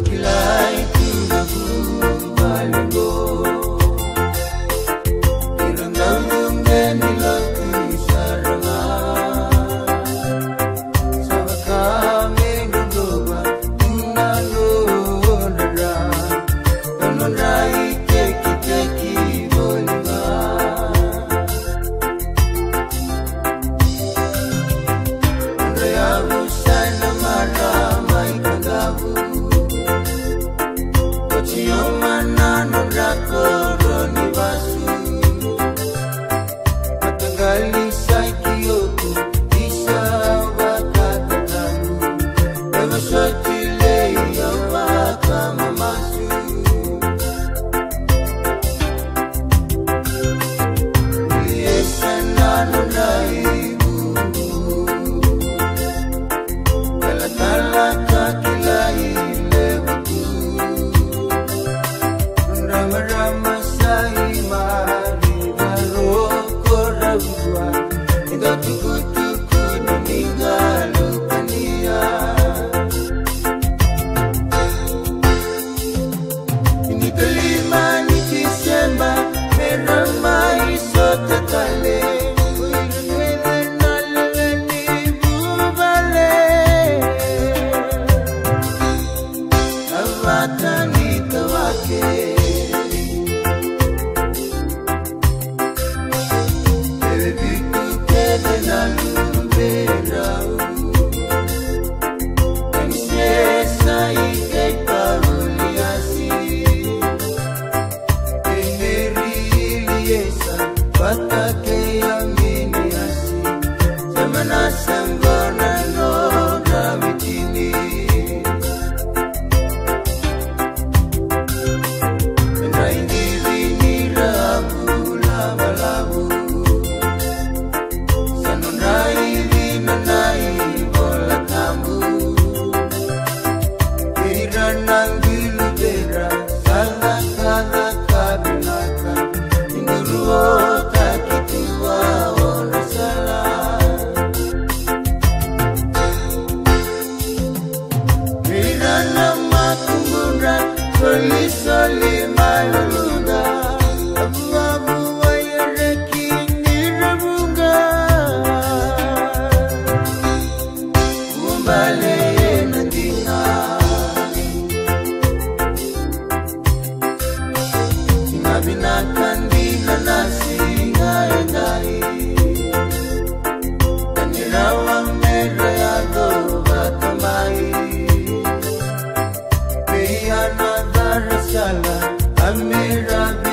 Yaoundé non nagasi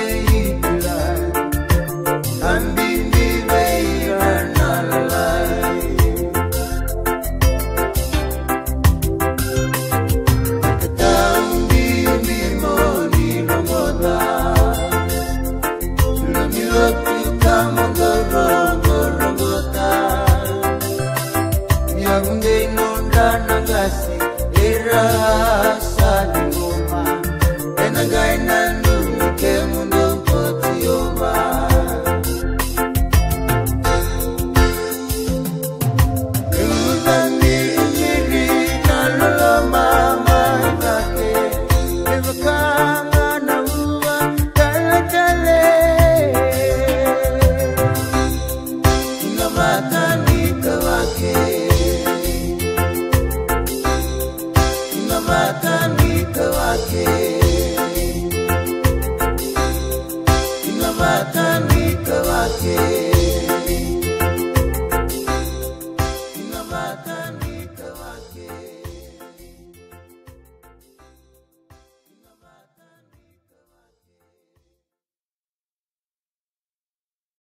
yeah.